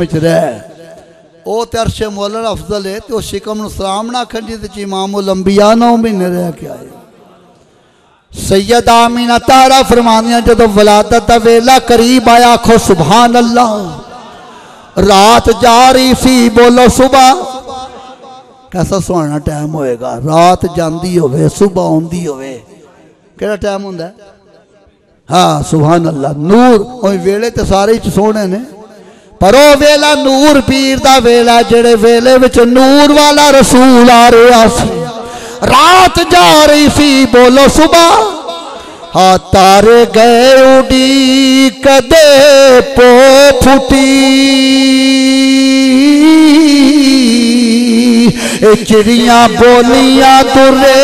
ਵਿੱਚ ਰਹਿ ਉਹ ਤੇ ਅਰਸ਼ ਮੌਲਾ ਅਫਜ਼ਲ ਹੈ ਤੇ ਉਹ ਸ਼ਿਕਮ ਨੂੰ ਸਲਾਮ ਨਾ ਖੰਡੀ ਤੇ ਇਮਾਮੁਲ ਅੰਬੀਆ 9 ਮਹੀਨੇ ਰਹਿ ਕੇ ਆਏ ਸੈਯਦ ਆਮੀਨਾ ਤਾਰਾ ਫਰਮਾਨੀਆਂ ਜਦੋਂ ਵਲਾਦਤ ਦਾ ਵੇਲਾ ਕਰੀਬ ਆਇਆ ਆਖੋ ਸੁਭਾਨ ਅੱਲਾ ਰਾਤ ਜਾ ਰਹੀ ਸੀ ਬੋਲੋ ਸਵੇਰ ਕੈਸਾ ਸੁਹਾਣਾ ਟਾਈਮ ਹੋਏਗਾ ਰਾਤ ਜਾਂਦੀ ਹੋਵੇ ਸਵੇਰ ਆਉਂਦੀ ਹੋਵੇ ਕਿਹੜਾ ਟਾਈਮ ਹੁੰਦਾ ਹੈ? ਹਾਂ ਸੁਭਾਨ ਅੱਲਾ ਨੂਰ ਉਹ ਵੇਲੇ ਤੇ ਸਾਰੇ पर वेला नूर पीर का वेला जेड़े वेले विच नूर वाला रसूल आ रहा रात जा रही सी बोलो सुबह हाँ तारे गए उड़ी कदे पो फुटी चिड़िया बोलियाँ तुरे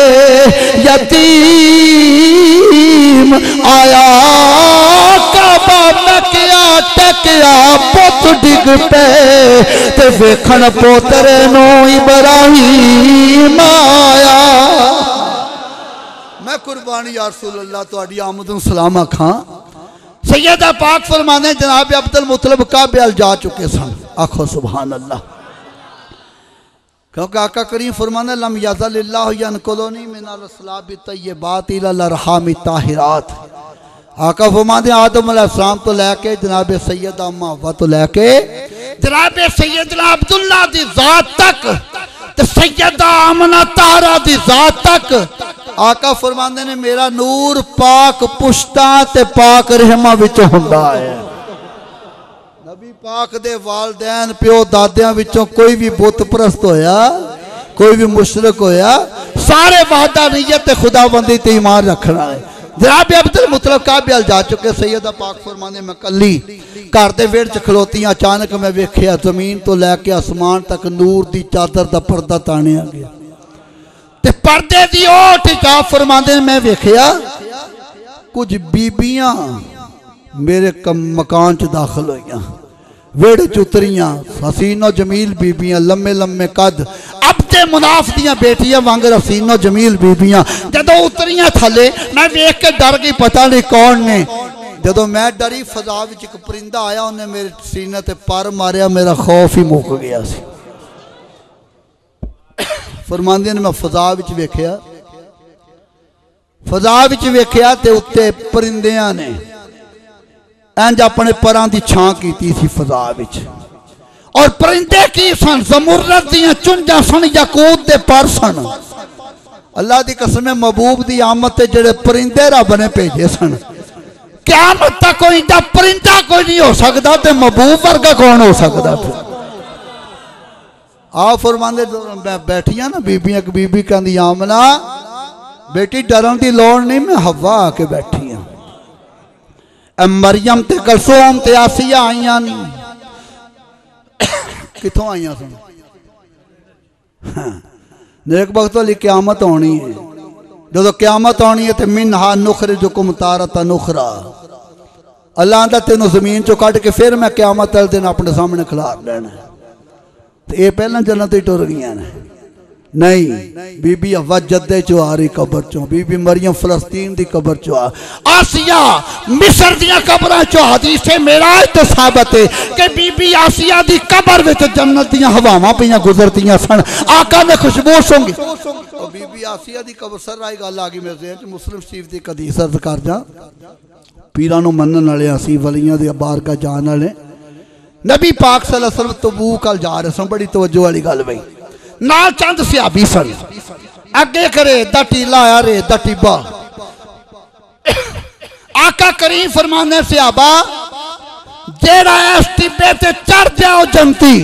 यतीम आया कबा नकी ਯਤੀਮ ਆਇਆ ਕਾਬਾ ਮਕਿਆ ਟਕਿਆ ਪੁੱਤ ਡਿੱਗ ਪਏ ਤੇ ਵੇਖਣ ਪੋਤਰੇ ਨੂੰ ਇਬਰਾਹੀਮ ਆਇਆ ਮੈਂ ਕੁਰਬਾਨੀ ਯਾ ਰਸੂਲ ਅੱਲਾਹ ਤੁਹਾਡੀ ਆਮਦ ਨੂੰ ਸਲਾਮ ਆਖਾਂ ਸੈਯਦਾ ਪਾਕ ਫਰਮਾਨੇ ਜਨਾਬ ਅਬਦੁਲ ਮੁਤਲਬ ਕਾਬੇ ਅਲ ਜਾ ਚੁੱਕੇ ਸਨ ਆਖੋ ਸੁਭਾਨ ਅੱਲਾਹ क्योंकि आका करीम फरमाने लम यज़ल्लाहु यनकुलुनी मिनल असलाबि तय्यबात इलल अरहामि ताहिरात आका फरमा दे आदम अलैहिस्सलाम तो लैके जनाब सैयद अम्मा हवा तो लैके, जनाब सैयद अब्दुल्ला की जात तक सैयद अमना तारा की जात तक। आका फरमाते ने, मेरा नूर पाक पुश्ता ते पाक रहमा विच हुंदा है। नबी पाक दे वालदैन, प्यो दादियाँ विचों कोई भी बुत परस्त होया, कोई भी मुशरक होया, सारे वादा नीयत खुदाबंदी ते ईमान रखना है। जनाब अचानक मैं वेख्या ज़मीन तो लैके आसमान तक नूर की चादर का पर्दा ताने गया ते फरमाते मैं वेख्या कुछ बीबिया मेरे कम मकान च दाखिल हुई वेड़ च उतरिया हसीनो जमील बीबियाँ लम्बे लम्बे कद मुंडे मुनाफ दिया बेटियाँ वांग रफीनो, जमील बीबियाँ। जदों उतरियाँ थले मैं वेख के डर गई, पता नहीं कौन ने। जदों मैं डरी, फजा में एक परिंदा आया, उन्हें मेरे सीने ते पर मारिया मेरा खौफ ही मुक गया सी। फरमांदियाँ ने मैं फजा में वेख्या फजा में वेख्या ते उत्ते परिंदियाँ ने। इंज अपने परां की छां की फजा में और परिंदे की सन, जमूरत दुंजा सन या कूद के पर सन। अल्लाह की कसम महबूब की आमद से जोड़े परिंदे रब ने भेजे सन। क्या तक कोई इंजा परिंदा कोई नहीं हो सकता तो महबूब वर्गा कौन हो सकता फिर आ फरमाते बैठिया ना बीबिया, एक बीबी कहती आमना बेटी डरन की लौड़ नहीं, मैं हवा आके बैठी हाँ मरियम तो कलसोम ते आसिया आईया नहीं ਕਿੱਥੋਂ ਆਈਆਂ ਸਨ ਨੇਕ ਵਕਤ ਵਾਲੀ ਕਿਆਮਤ ਆਉਣੀ ਹੈ ਜਦੋਂ ਕਿਆਮਤ ਆਉਣੀ ਹੈ ਤੇ ਮਿਨਹਾ ਨੁਖਰਜੁਕਮ ਤਾਰਤ ਨੁਖਰਾ ਅੱਲਾਹ ਦਾ ਤੈਨੂੰ ਜ਼ਮੀਨ ਚੋਂ ਕੱਢ ਕੇ ਫਿਰ ਮੈਂ ਕਿਆਮਤ ਵਾਲੇ ਦਿਨ ਆਪਣੇ ਸਾਹਮਣੇ ਖਿਲਾਰ ਲੈਣਾ ਹੈ। ਤੇ ਇਹ ਪਹਿਲਾਂ ਜੰਨਤ ਹੀ ਟੁਰ ਗਈਆਂ ਨੇ नहीं, बीबी अवा जदे चो आ रही कबर चो, बीबी मरियम फलस्तीन की कबर चो आ। आसिया, मिस्र दबर चो, हदीस मेरा तो साबित है कि बीबी आसिया की कबर में जन्नत दवाव पी सन। आका में खुशबू सूँगी। बीबी आसिया की कबर, सर आई गल आ गई मेरे मुस्लिम शरीफ की कदीस अर्ज़ कर जा। पीर मनन वाले असी वलिया बार का जान नबी पाक सलम तबू कल जा रहे सो बड़ी तवजो वाली गल बई ਨਾਲ ਚੰਦ ਸਿਆਬੀ ਸਨ। ਅੱਗੇ ਕਰੇ ਦਾ ਟੀਲਾ ਆਇਆ ਰੇ ਦਾ ਟੀਬਾ ਆਕਾ ਕਰੀਮ ਫਰਮਾਨੇ ਸਿਆਬਾ, ਜਿਹੜਾ ਇਸ ਟਿੱਬੇ ਤੇ ਚੜ ਜਾਓ ਜੰਤੀ।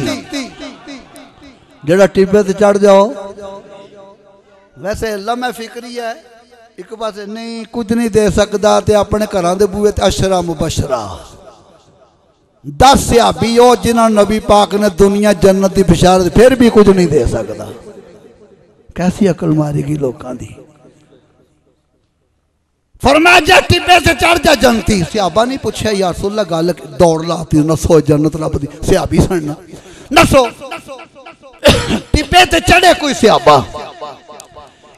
ਜਿਹੜਾ ਟਿੱਬੇ ਤੇ ਚੜ ਜਾਓ। ਵੈਸੇ ਲਮੇ ਫਿਕਰੀ ਹੈ, ਇੱਕ ਪਾਸੇ ਨਹੀਂ ਕੁਝ ਨਹੀਂ ਦੇ ਸਕਦਾ ਤੇ ਆਪਣੇ ਘਰਾਂ ਦੇ ਬੂਹੇ ਤੇ ਅਸ਼ਰਾ ਮੁਬਸ਼ਰਾ। दस या भी वह जिन्होंने नबी पाक ने दुनिया जन्नत की बिशारत फिर भी कुछ नहीं दे सकता कैसी अकल मारेगी लोगों की फरमाया जा टिब्बे से चढ़ जा जन्नती सियाबा नहीं पूछा यार सुल्ला गल दौड़ लाती नसो जन्नत लभदी सियाबी सड़ना नसो टिब्बे से चढ़े कोई सियाबा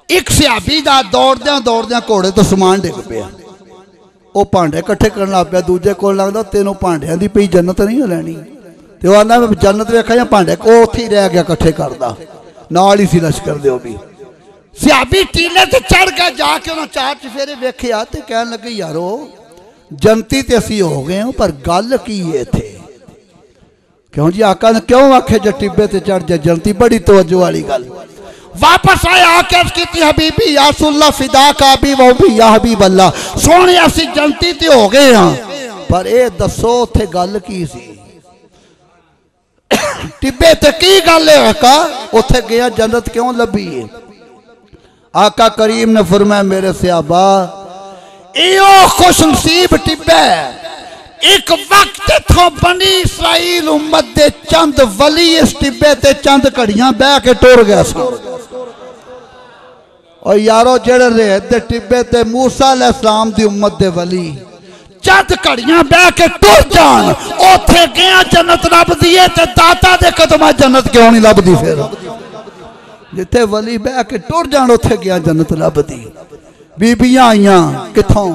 एक सियाबी का दौड़द दौड़द घोड़े तो समान डिग पाया ਉਹ ਭਾਂਡੇ ਇਕੱਠੇ ਕਰਨ ਲੱਗ ਪਿਆ, ਦੂਜੇ ਕੋਲ ਲੱਗਦਾ ਤੈਨੂੰ ਭਾਂਡਿਆਂ ਦੀ ਪਈ ਜੰਨਤ ਨਹੀਂ ਲੈਣੀ। ਤੇ ਉਹ ਆਂਦਾ, ਮੈਂ ਜੰਨਤ ਵੇਖਾਂ ਜਾਂ ਭਾਂਡੇ? ਉਹ ਉੱਥੇ ਹੀ ਰਹਿ ਗਿਆ ਇਕੱਠੇ ਕਰਦਾ। ਨਾਲ ਹੀ ਸੀ ਲਸ਼ਕਰ ਦੇ ਉਹ ਵੀ। ਸਿਆਬੀ ਟੀਲੇ ਤੇ ਚੜ ਕੇ ਜਾ ਕੇ ਉਹਨਾਂ ਚਾਰ ਚਫੇਰੇ ਵੇਖਿਆ ਤੇ ਕਹਿਣ ਲੱਗੇ, ਯਾਰੋ ਜੰਤੀ ਤੇ ਅਸੀਂ ਹੋ ਗਏ ਹਾਂ, ਪਰ ਗੱਲ ਕੀ ਹੈ ਇੱਥੇ? ਕਿਉਂ ਜੀ, ਆਕਾ ਨੇ ਕਿਉਂ ਆਖੇ ਜੇ ਟਿੱਬੇ ਤੇ ਚੜ ਜਾ ਜੰਤੀ ਬੜੀ ਤਵੱਜੋ ਵਾਲੀ ਗੱਲ। वापस आए आके अर्ज़ की हबीबी यासुल्ला फिदा का भी, वो भी, या हबीब अल्लाह सोने असि जनती ते हो गए हाँ। पर ये दसो उथे गल की सी? टिब्बे ते की गल है, आका? उथे गया, जन्नत क्यों लभी है? आका करीम ने फरमाया, मेरे सियाबा इयो खुश नसीब टिब्बे एक वक्त इथों बनी इसराइल उम्मत दे चंद वली इस टिब्बे ते चंद घड़ियाँ बह के टुर गया सन। और यारो जेड़े रेत टिब्बे ते मूसा अलैहिस्सलाम दी उम्मत दे वली। चंद घड़ियाँ बह के टुर जान, ओथे गया जन्नत लभदी है ते दाता दे कदम जन्नत क्यों नहीं लभदी फिर? जिथे वली बह के टुर जान, ओथे गया जन्नत लभदी बीबियाँ आईयां किथों?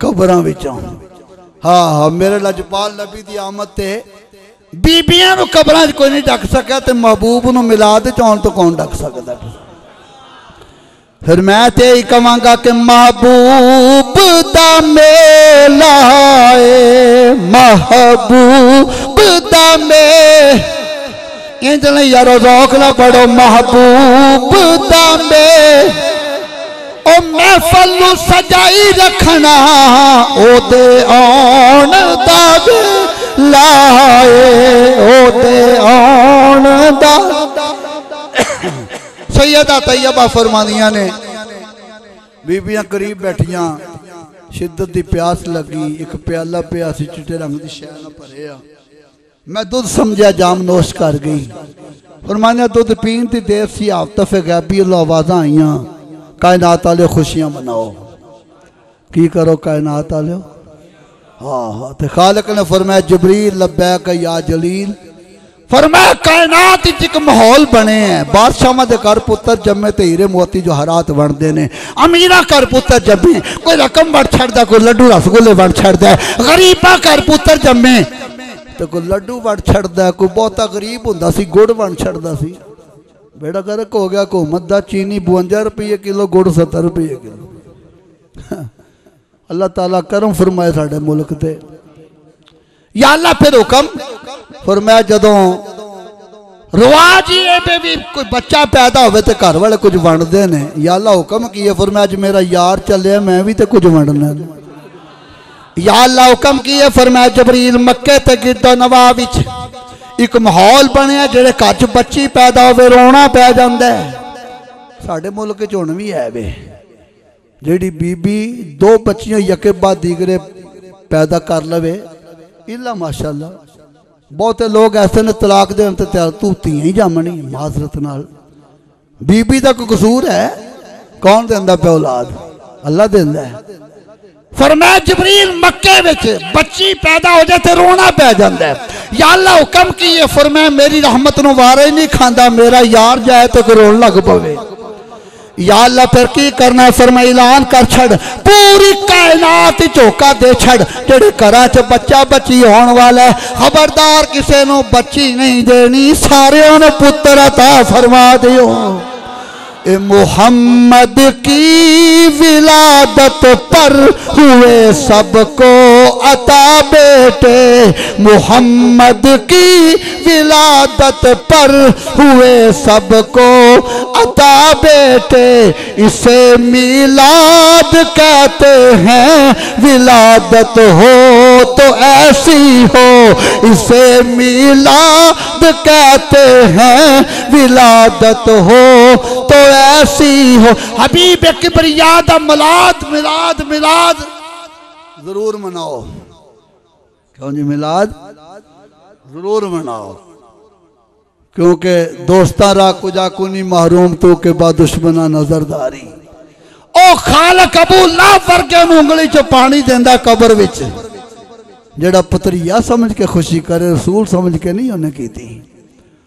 कब्रां विचों। हाँ हाँ मेरे लजपाल नबी दी आमद ते बीबियाँ नु कब्रां कोई नहीं डक सका ते महबूब नु मिलाद च तो कौन डक सकदा? है फिर मैं तो यही कहंगा कि महबूब का मेला है। महबूब का मे इंज नहीं यारो, रोक ला पढ़ो महबूब दामे मैं फलू सजाई रखना ओते आन लाए ओते आन सैयदा तैयबा फरमानिया ने। बीबिया करीब बैठिया शिदत की प्यास लगी, एक प्याला प्यास चिटे रंग मैं दुध समझा जाम नोश कर गई। फरमानिया दुध पीन की देर सी आफतफ गैबी आवाजा आईया कायनात आलो खुशियाँ मनाओ। की करो कायनात आलो हाँ हाँ खालक ने फरमाया, जबरील लबैक या जलील। फरमाया कायनात एक माहौल बने हैं। बादशाह के घर पुत्र जमे तो हीरे मोती जो हरात बनते हैं अमीर घर पुत्र जमे कोई रकम वंट छड़ता कोई लड्डू रसगुल्ले वंट छड़ता गरीबा घर पुत्र जमे तो कोई लड्डू बन छड़ता कोई बहुता गरीब हों गुड़ बन छड़ता बेड़ा गर्क हो गया हुकूमत का चीनी बवंजा रुपये किलो, गुड़ सत्तर रुपये किलो। अल्लाह तला करम फरमाए साढ़े मुल्क से या फिर हुक्म फिर मैं जदों रिवाज ये पे भी कोई बच्चा पैदा होवे घर वाले कुछ वंडते ने याला हुक्म की है फिर मैं अज मेरा यार चलिया मैं भी तो कुछ वंडना याला हुक्म की है फरमाया जबरील मक्के ते गिरदा नवा बिच एक माहौल बने जे घर च बच्ची पैदा होना पै जाता है। साढ़े मुल्क हुन भी है वे जी बीबी, दो बच्चियाँ यके बाद दीगरे पैदा कर लवे। इला माशाल्लाह। ਬਹੁਤੇ ਲੋਕ ਐਸੇ ਨੇ ਤਲਾਕ ਦੇਣ ਤੇ ਤਿਆਰ ਤੂੰ ਧੀਆਂ ਹੀ ਜਾਮਣੀ ਮਾਜ਼ਰਤ ਨਾਲ ਬੀਬੀ ਦਾ ਕੋਈ ਕਸੂਰ ਹੈ ਕੌਣ ਦਿੰਦਾ ਪਿਆ ਔਲਾਦ ਅੱਲਾ ਦਿੰਦਾ ਹੈ ਫਰਮਾਇਆ ਜਬਰੀਲ ਮੱਕੇ ਵਿੱਚ ਬੱਚੀ ਪੈਦਾ ਹੋ ਜਾਏ ਤੇ ਰੋਣਾ ਪੈ ਜਾਂਦਾ ਹੈ ਯਾ ਅੱਲਾ ਹੁਕਮ ਕੀ ਹੈ ਫਰਮਾਇਆ ਮੇਰੀ ਰਹਿਮਤ ਨੂੰ ਵਾਰੇ ਨਹੀਂ ਖਾਂਦਾ ਮੇਰਾ ਯਾਰ ਜਾਏ ਤੇ ਰੋਣ ਲੱਗ ਪਵੇ या अल्लाह फिर की करना फरमा ऐलान कर छड़। पूरी कायनात झोका दे छड़। जेड़े घर च बच्चा बच्ची होने वाला है, खबरदार किसी नु बच्ची नहीं देनी सारे ने पुत्र अता फरमा दियो। ए मोहम्मद की विलादत पर हुए सबको अता बेटे। मोहम्मद की विलादत पर हुए सबको अता बेटे, इसे मिलाद कहते हैं। विलादत हो तो ऐसी हो, इसे मिलाद कहते हैं। विलादत हो तो ऐसी हो। हबीब किबरिया याद मिलाद मिलाद मिलाद। ज़रूर मनाओ। क्यों जी मिलाद? ज़रूर मनाओ। क्योंकि दोस्तों राकू जाकू नहीं, महरूम तो के बाद दुश्मन नजरदारी। खाल कबू ला वर्गे उंगली च पानी देंदा कबर जरा पुत्रिया समझ के खुशी करे, रसूल समझ के नहीं उन्हें की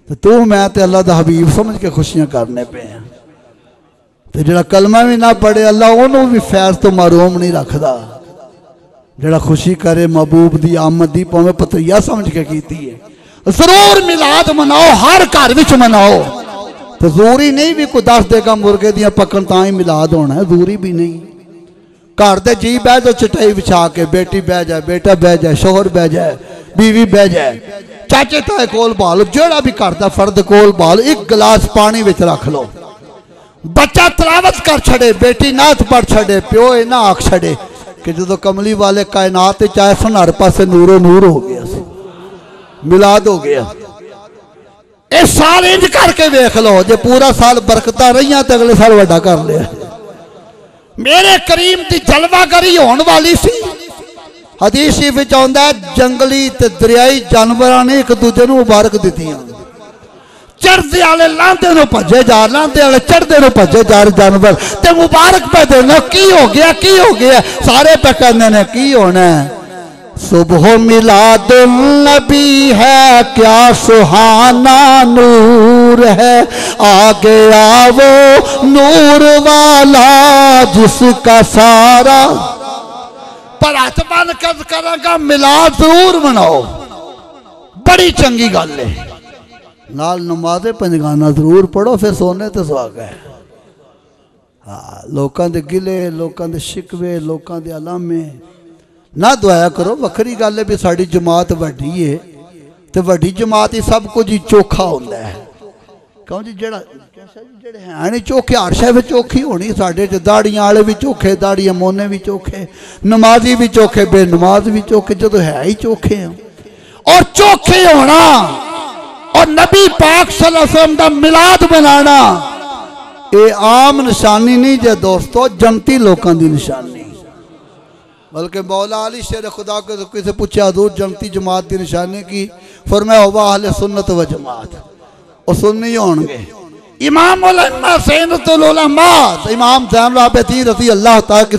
तो तू, मैं अल्लाह का हबीब समझ के खुशियाँ करने पे हैं तो जरा कलमा भी ना पढ़े, अल्लाह उन्होंने भी फैस तो मरूम नहीं रखता जरा खुशी करे, महबूब की आमद की भावे पुत्रिया समझ के की है। ਜ਼ਰੂਰ ਮਿਲਾਦ ਮਨਾਓ ਹਰ ਘਰ ਵਿੱਚ ਮਨਾਓ ਤੇ ਜ਼ਰੂਰੀ ਨਹੀਂ ਵੀ ਕੋਈ ਦੱਸ ਦੇਗਾ ਮੁਰਗੇ ਦੀਆਂ ਪੱਕਣ ਤਾਂ ਹੀ ਮਿਲਾਦ ਹੋਣਾ ਹੈ, ਜ਼ਰੂਰੀ ਵੀ ਨਹੀਂ ਘਰ ਦੇ ਜੀ ਬਹਿ ਜਾ ਚਟਾਈ ਵਿਛਾ ਕੇ ਬੇਟੀ ਬਹਿ ਜਾ ਬੇਟਾ ਬਹਿ ਜਾ ਸ਼ੋਹਰ ਬਹਿ ਜਾ ਬੀਵੀ ਬਹਿ ਜਾ ਚਾਚੇ ਤਾਏ ਕੋਲ ਬਾਲ ਜਿਹੜਾ ਵੀ ਘਰ ਦਾ ਫਰਦ ਕੋਲ ਬਾਲ ਇੱਕ ਗਲਾਸ ਪਾਣੀ ਵਿੱਚ ਰੱਖ ਲਓ ਬੱਚਾ ਤਲਾਵਤ ਕਰ ਛੜੇ ਬੇਟੀ ਨਾਤ ਪੜ ਛੜੇ ਪਿਓ ਇਹ ਨਾ ਆਖ ਛੜੇ ਕਿ ਜਦੋਂ ਕਮਲੀ ਵਾਲੇ ਕਾਇਨਾਤ ਤੇ ਚਾਹੇ ਸੁਨ ਹਰ ਪਾਸੇ मिलाद हो गया। ये साल इंज करके देख लो, जो पूरा साल बरकत रही तो अगले साल वाला कर लिया मेरे करीम की जलवागरी होने वाली सी। हदीस शरीफ जंगली दरियाई जानवरों ने एक दूजे मुबारक दी चढ़ते आले लांदे भजे जा, लांदे आले चढ़ते भजे जा जानवर। ते मुबारक पे देना की हो गया, की हो गया? सारे पे कहते की होना है? सुबह मिला दिल नबी है, क्या सुहाना नूर है। आगे आवो नूर वाला, जिसका सारा परातमान कद करेगा मिला ज़रूर मनाओ। बड़ी चंगी गल है। नाल नमाज़ पंजगाना ज़रूर पढ़ो, फिर सोने तो सुहाग है। हाँ लोगों के गिले लोगों के शिकवे लोगों के अलामे ਨਾ ਦੁਆਇਆ ਕਰੋ ਵੱਖਰੀ ਗੱਲ ਹੈ ਵੀ ਸਾਡੀ ਜਮਾਤ ਵੱਡੀ ਏ ਤੇ ਵੱਡੀ ਜਮਾਤ ਹੀ ਸਭ ਕੁਝ ਹੀ ਚੋਖਾ ਹੁੰਦਾ ਹੈ ਕਹੋ ਜੀ ਜਿਹੜਾ ਜਿਹੜੇ ਹੈ ਨਹੀਂ ਚੋਖੇ ਹਰ ਸ਼ੈ ਵਿੱਚ ਚੋਖੀ ਹੋਣੀ ਸਾਡੇ ਚ ਦਾੜੀਆਂ ਵਾਲੇ ਵੀ ਚੋਖੇ ਦਾੜੀਆਂ ਮੋਨੇ ਵੀ ਚੋਖੇ ਨਮਾਜ਼ੀ ਵੀ ਚੋਖੇ ਬੇਨਮਾਜ਼ ਵੀ ਚੋਖੇ ਜਦੋਂ ਹੈ ਹੀ ਚੋਖੇ ਆ और चोखे होना और नबी पाक सलम का मिलाद बनाना ये आम निशानी नहीं जे दोस्तों जनती लोगों की निशानी बल्कि मौला अली शेर खुदा को तो किसी पूछा, हजूर जनती जमात की निशानी की? फरमाया होगा अहले सुन्नत व जमात। और सुन्नी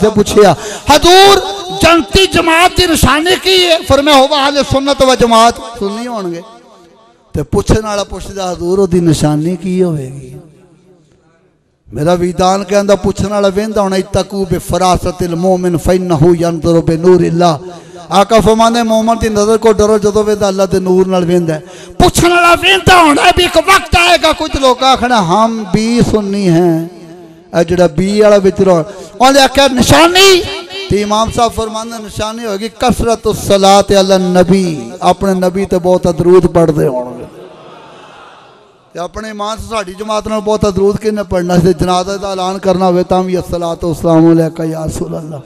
पूछया, हजूर जमात निशानी की है? होगा। जमात मेरा विधान कहता पूछने वाला वेंदा होना इतकू बे फरासतिल मोमिन फइन्नहु यंदुरु बे नूरिल्लाह आका फरमाने, मोमिन दी नज़र को डरो जदों वेंदा, अल्लाह दे नूर नाल वेंदा है। पूछने वाला वेंदा होना भी एक वक्त आएगा, कुछ लोग आखना, हम भी सुन्नी हैं। जेड़ा बी वाला ओने आख्या, निशानी? ते इमाम साहब फरमांदे निशानी होगी कसरत सलात अला नबी। अपने नबी तो बहुत अदरूद पढ़दे होणगे ਤੇ ਆਪਣੇ ਇਮਾਨ ਤੋਂ ਸਾਡੀ ਜਮਾਤ ਨਾਲ ਬਹੁਤ ਦਰੂਦ ਕਿਨੇ ਪੜਨਾ ਸੀ ਜਨਾਜ਼ੇ ਦਾ ਐਲਾਨ ਕਰਨਾ ਹੋਵੇ ਤਾਂ ਵੀ ਅਸਲਾਤੁ ਵਸਲਾਮ ਅਲੈਕਾ ਯਾ ਰਸੂਲ ਅੱਲਾਹ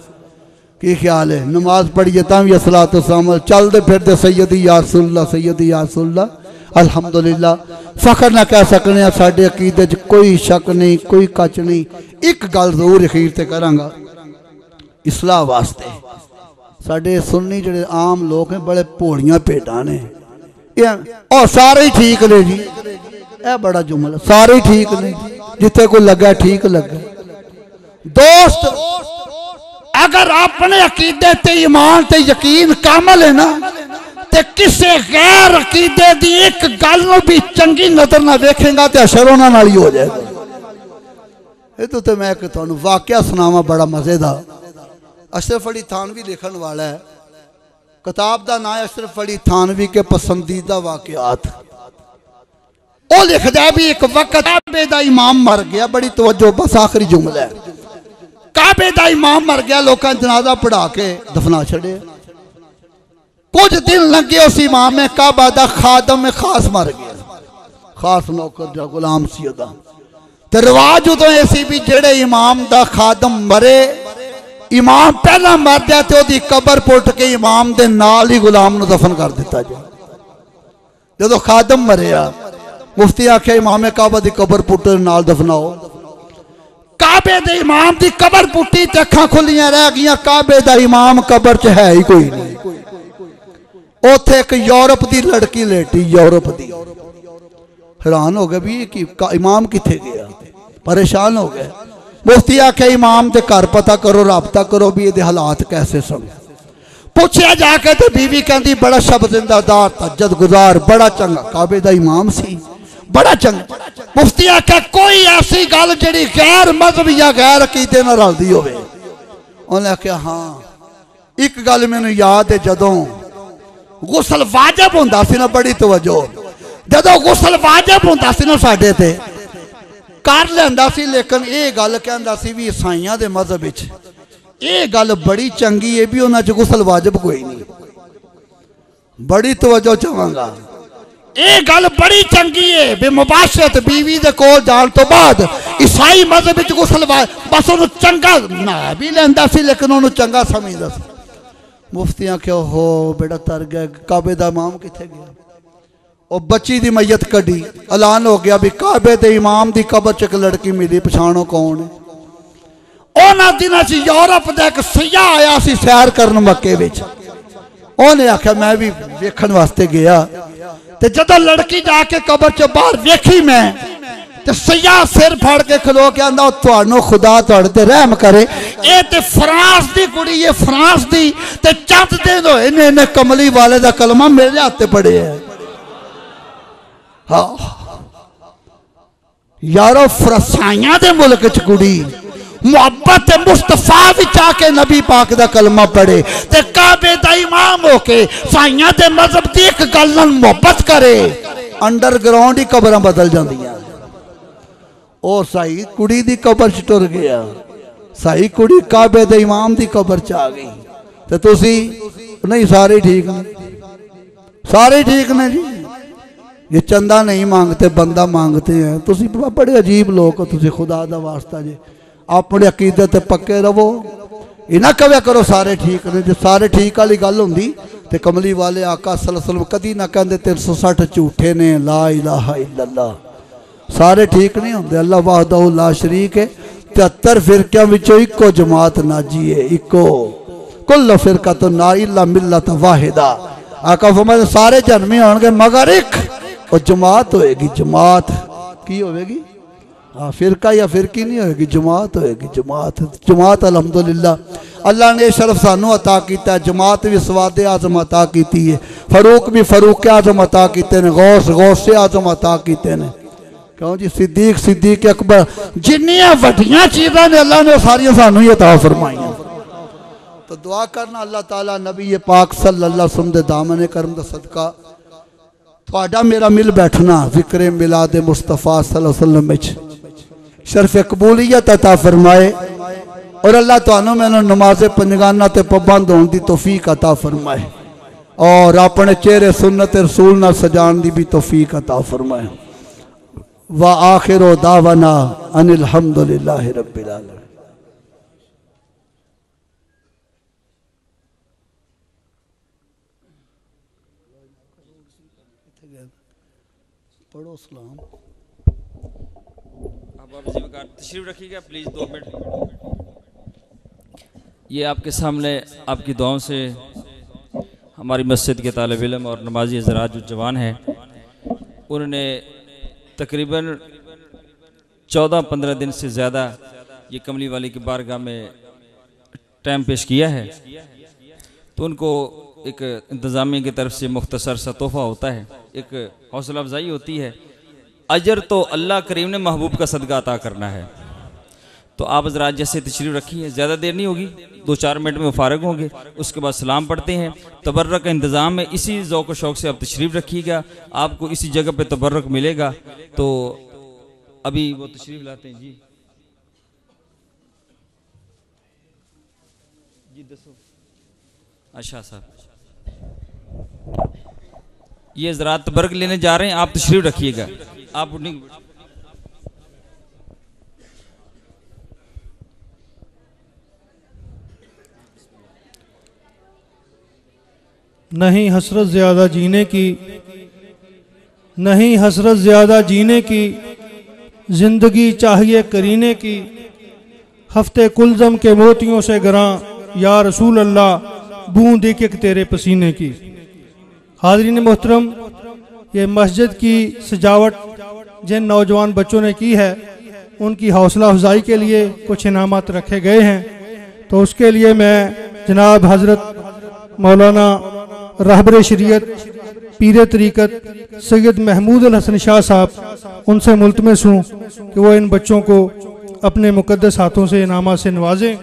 ਕੀ ਖਿਆਲ ਹੈ ਨਮਾਜ਼ ਪੜ੍ਹੀਏ ਤਾਂ ਵੀ ਅਸਲਾਤੁ ਵਸਲਾਮ ਚੱਲਦੇ ਫਿਰਦੇ ਸੈਯਦੀ ਯਾ ਰਸੂਲ ਅੱਲਾਹ ਸੈਯਦੀ ਯਾ ਰਸੂਲ ਅੱਲਾਹ ਅਲਹਮਦੁਲਿਲਾ ਫਖਰ ਨਾ ਕਹਿ ਸਕਨੇ ਆ ਸਾਡੇ ਅਕੀਦੇ 'ਚ ਕੋਈ ਸ਼ੱਕ ਨਹੀਂ ਕੋਈ ਕੱਚ ਨਹੀਂ ਇੱਕ ਗੱਲ ਜ਼ਰੂਰ ਅਖੀਰ ਤੇ ਕਰਾਂਗਾ ਇਸਲਾਹ ਵਾਸਤੇ ਸਾਡੇ ਸੁੰਨੀ ਜਿਹੜੇ ਆਮ ਲੋਕ ਨੇ ਬੜੇ ਭੋਲੀਆਂ ਭੇਡਾਂ ਨੇ ਇਹ ਉਹ ਸਾਰੇ ਹੀ ਠੀਕ ਨੇ ਜੀ ਇਹ ਬੜਾ ਜੁਮਲਾ ਸਾਰੇ ਹੀ ਠੀਕ ਨੇ ਜਿੱਥੇ ਕੋਈ ਲੱਗਾ ਠੀਕ ਲੱਗਾ ਦੋਸਤ ਅਗਰ ਆਪਣੇ ਅਕੀਦੇ ਤੇ ਈਮਾਨ ਤੇ ਯਕੀਨ ਕਾਮਲ ਹੈ ਨਾ ਤੇ ਕਿਸੇ ਗੈਰ ਅਕੀਦੇ ਦੀ ਇੱਕ ਗੱਲ ਨੂੰ ਵੀ ਚੰਗੀ ਨਜ਼ਰ ਨਾਲ ਵੇਖੇਗਾ ਤੇ ਅਸ਼ਰ ਉਹਨਾਂ ਨਾਲ ਹੀ ਹੋ ਜਾਏਗਾ ਇਹ ਤੋਂ ਤੇ ਮੈਂ ਇੱਕ ਤੁਹਾਨੂੰ ਵਾਕਿਆ ਸੁਣਾਵਾਂ ਬੜਾ ਮਜ਼ੇ ਦਾ ਅਸ਼ਰਫ ਅਲੀ ਥਾਨਵੀ ਲਿਖਣ ਵਾਲਾ ਹੈ ਕਿਤਾਬ ਦਾ ਨਾਮ ਹੈ ਅਸ਼ਰਫ ਅਲੀ ਥਾਨਵੀ ਕੇ ਪਸੰਦੀਦਾ ਵਾਕਿਆਤ ਉਹ ਲਿਖਦਾ ਵੀ ਇੱਕ ਵਕਤ ਕਾਬੇ ਦਾ ਇਮਾਮ ਮਰ ਗਿਆ ਬੜੀ ਤਵੱਜੋ ਬਸ ਆਖਰੀ ਜੁਮਲਾ ਹੈ ਕਾਬੇ ਦਾ ਇਮਾਮ ਮਰ ਗਿਆ ਲੋਕਾਂ ਜਨਾਜ਼ਾ ਪੜਾ ਕੇ ਦਫਨਾ ਛੱਡਿਆ ਕੁਝ ਦਿਨ ਲੰਘੇ ਉਸ ਇਮਾਮ ਨੇ ਕਾਬਾ ਦਾ ਖਾਦਮ ਖਾਸ ਮਰ ਗਿਆ ਖਾਸ ਨੌਕਰ ਜਾਂ ਗੁਲਾਮ ਸੀ ਉਹਦਾ ਤੇ ਰਿਵਾਜ ਉਦੋਂ ਇਹ ਸੀ ਵੀ ਜਿਹੜੇ ਇਮਾਮ ਦਾ ਖਾਦਮ ਮਰੇ ਇਮਾਮ ਪਹਿਲਾਂ ਮਰ ਜਾ ਤੇ ਉਹਦੀ ਕਬਰ ਪੁੱਟ ਕੇ ਇਮਾਮ ਦੇ ਨਾਲ ਹੀ ਗੁਲਾਮ ਨੂੰ ਦਫਨ ਕਰ ਦਿੱਤਾ ਜਾ ਜਦੋਂ मुफ्ती आख्या इमाम काबा की कबर पुट नाल दफनाओ। काबे दे इमाम की कबर पुटी ते अखा खुलियाँ रह गई काबे का इमाम कबर च है ही कोई नहीं। उथे यूरोप की लड़की लेटी, यूरोप की हैरान हो गया भी कि इमाम कितने गया? परेशान हो गया मुफ्ती आख्या इमाम के घर पता करो, रबता करो भी ये हालात कैसे सन पूछया जाके तो बीवी कहती बड़ा शब्द इंदा दार तजद गुजार, बड़ा चंगा। काबे का इमाम सी। बड़ा चंगा। मुफ्ती आख्या कोई ऐसी गल जी गैर मज़हब या गैर अकीदे रलती हो आख्या हाँ। एक गल मैं याद है, जदों गुसल वाजब हों ना, बड़ी तवजो जदों गुसल वाजब हों सी ना साढ़े ते, कर लेंदा लेकिन ये गल कहता मज़हब ये गल बड़ी चंकी है, भी उन्होंने गुसल वाजब कोई नहीं। बड़ी तवजो चाहगा। ਇਹ ਗੱਲ ਬੜੀ ਚੰਗੀ ਹੈ ਵੀ ਮੁਬਾਸ਼ਰਤ ਬੀਵੀ ਦੇ ਕੋਲ ਜਾਣ ਤੋਂ ਬਾਅਦ ਈਸਾਈ ਮਜ਼ਹਬ ਵਿੱਚ ਗੁਸਲ ਬਸ ਉਹਨੂੰ ਚੰਗਾ ਨਾ ਵੀ ਲੈਂਦਾ ਸੀ, ਲੇਕਿਨ ਉਹਨੂੰ ਚੰਗਾ ਸਮਝਦਾ ਸੀ। ਮੁਫਤੀਆਂ ਕਿਉਂ ਹੋ ਬੇੜਾ ਤਰ ਗਿਆ, ਕਾਬੇ ਦਾ ਇਮਾਮ ਕਿੱਥੇ ਗਿਆ? ਉਹ ਬੱਚੀ ਦੀ ਮਈਤ ਕੱਢੀ। ਐਲਾਨ ਹੋ ਗਿਆ ਵੀ ਕਾਬੇ ਦੇ ਇਮਾਮ ਦੀ ਕਬਰ 'ਚ ਇੱਕ ਲੜਕੀ ਮਿਲੀ, ਪਛਾਣੋ ਕੌਣ ਹੈ ਉਹਨਾਂ ਦਿਨਾਂ 'ਚ ਯੂਰਪ ਦਾ ਇੱਕ ਸਿਆਹ ਆਇਆ ਸੀ ਸੈਰ ਕਰਨ ਮੱਕੇ ਵਿੱਚ। ਉਹਨੇ ਆਖਿਆ, ਮੈਂ ਵੀ ਵੇਖਣ ਵਾਸਤੇ ਗਿਆ। ਤੇ ਜਦੋਂ ਲੜਕੀ ਜਾ ਕੇ ਕਬਰ 'ਚ ਬਾਹਰ ਵੇਖੀ ਮੈਂ ਤੇ ਸਿਆਹ ਸਿਰ ਫੜ ਕੇ ਖਲੋ ਕੇ ਆਂਦਾ ਤੁਹਾਨੂੰ ਖੁਦਾ ਤੁਹਾਡੇ ਤੇ ਰਹਿਮ ਕਰੇ ਇਹ ਤੇ ਫਰਾਂਸ ਦੀ ਕੁੜੀ ਹੈ ਫਰਾਂਸ ਦੀ ਤੇ ਚੰਦ ਦਿਨ ਹੋਏ ਨੇ ਇਹਨੇ ਕਮਲੀ ਵਾਲੇ ਦਾ ਕਲਮਾ ਮੇਰੇ ਹੱਥ ਤੇ ਪੜਿਆ ਹਾਂ ਯਾਰੋ ਫਰਸਾਈਆਂ ਦੇ ਮੁਲਕ ਚ ਕੁੜੀ ਮੁਹੱਬਤ ਮੁਸਤਫਾ ਵਿੱਚ ਆ ਕੇ ਨਬੀ ਪਾਕ ਦਾ ਕਲਮਾ ਪੜੇ ਤੇ ਕਾਬੇ ਦਾ ਇਮਾਮ ਹੋ ਕੇ ਸਾਈਆਂ ਦੇ ਮਜ਼ਹਬ ਦੀ ਇੱਕ ਗੱਲ ਨਾਲ ਮੁਹੱਬਤ ਕਰੇ ਅੰਡਰਗਰਾਉਂਡ ਹੀ ਕਬਰਾਂ ਬਦਲ ਜਾਂਦੀਆਂ ਉਹ ਸਾਈ ਕੁੜੀ ਦੀ ਕਬਰ ਚ ਟੁਰ ਗਿਆ ਸਾਈ ਕੁੜੀ ਕਾਬੇ ਦੇ ਇਮਾਮ ਦੀ ਕਬਰ ਚ ਆ ਗਈ ਤੇ ਤੁਸੀਂ ਨਹੀਂ ਸਾਰੇ ਠੀਕ ਨੇ ਸਾਰੇ ਠੀਕ ਨੇ ਜੀ ये चंदा नहीं मांगते बंदा मांगते हैं ਤੁਸੀਂ ਬੜੇ ਅਜੀਬ ਲੋਕ ਹੋ ਤੁਸੀਂ ਖੁਦਾ ਦਾ ਵਾਸਤਾ ਜੇ अपने अकीदत पक्के रवो। इना कवे करो, सारे ठीक ने। जो सारे ठीक वाली गल होंगी तो कमली वाले आका सलसलम कदी ना कहते तीन सौ सठ झूठे ने, ला इलाहा इल्लल्ला सारे ठीक नहीं होंगे अल्लाह वाहदाह ला शरीक है। तिहत्तर फिरको इको जमात नाजी है, इको। कुल फिरका तो ना इला मिला तो वाहिदा। आका फरमाए सारे जन्मे होंगे मगर एक और जमात होएगी, जमात। की होगी हाँ फ़िरका या फिरकी नहीं होगी जमात होगी जमात जमात अलहमदुल्ला अल्लाह ने शर्फ सानू अता किया जमात भी स्वाद आज़म अता की है, फरूक भी फरूक आज़म अता किए ने, गौस गौस आज़म अता किए ने। क्यों जी? सिद्दीक सिद्दीक अकबर जिन्या व्डिया चीज़ा ने अल्लाह ने सारिया सानू ही अता फरमाई तो दुआ करना अल्लाह तला नबी पाक सल सल्ला सुमद दामन करम का सदका। थोड़ा मेरा मिल बैठना जिक्रे मिला दे मुस्तफ़ा सल सल्लम शर्फ कबूलीयत अता फरमाए। और अल्लाह तुम मैंने नमाज़ पंजगाना तो पबंद होने की तोफीक अता फरमाए। और अपने चेहरे सुनत रसूल न सजान की भी तोफीक अता फरमाए। व आखिर दावना अनिलहमदुल्ला रबीआल पढ़ो सलाम। तशरीफ़ रखिएगा प्लीज़ दो मिनट। ये आपके सामने आपकी दुआओं से हमारी मस्जिद के तालब इलम और नमाजी हजरात जो जवान हैं, उन्होंने तकरीबन चौदह पंद्रह दिन से ज़्यादा ये कमली वाली की बारगाह में टाइम पेश किया है। तो उनको एक इंतज़ामिया की तरफ़ से मुख्तसर सा तोहफ़ा होता है, एक हौसला अफजाई होती है। अजर तो अल्लाह करीम ने महबूब का सदका अता करना है। तो आप हजरात जैसे तशरीफ़ रखी है, ज़्यादा देर नहीं होगी दो चार मिनट में फारग होंगे, उसके बाद सलाम पढ़ते हैं। तबर्रक का इंतज़ाम है, इसी ज़ौक शौक से आप तशरीफ़ रखिएगा, आपको इसी जगह पे तबर्रक मिलेगा। तो अभी वो तशरीफ़ लाते हैं, जी। जी, दसो। अच्छा साहब। ये ज़रात तबर्क लेने जा रहे हैं, आप तशरीफ़ रखिएगा। आप उन्हीं नहीं हसरत ज़्यादा जीने की, नहीं हसरत ज़्यादा जीने की, ज़िंदगी चाहिए करीने की, हफ़्ते कुलजम के मोतियों से गरां, या रसूल अल्लाह, बूंद एक एक तेरे पसीने की। हाजरीन मोहतरम, ये मस्जिद की सजावट जिन नौजवान बच्चों ने की है, उनकी हौसला अफजाई के लिए कुछ इनामत रखे गए हैं। तो उसके लिए मैं जनाब हज़रत मौलाना रहबर शरीयत पीर तरीक़त सैयद महमूद अल हसन शाह साहब, उनसे मुलतमस हूँ कि वो इन बच्चों को अपने मुकदस हाथों से इनामा से नवाजें।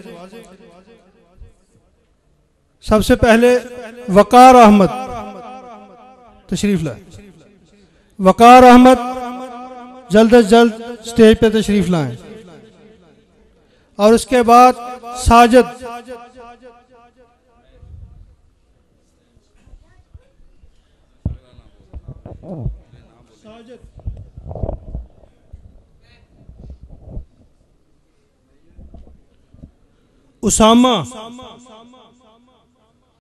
सबसे पहले वकार अहमद, तशरीफ़ लाए। वकार अहमद जल्द अज जल्द स्टेज पे तशरीफ़ लाएँ। और उसके बाद साजिद। उसामा।